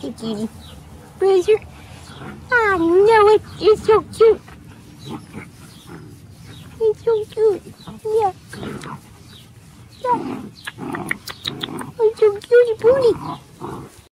Thank you, Bruiser. Oh, no, it. it's so cute. It's so cute. Yeah. Yeah. You're so cutie booty.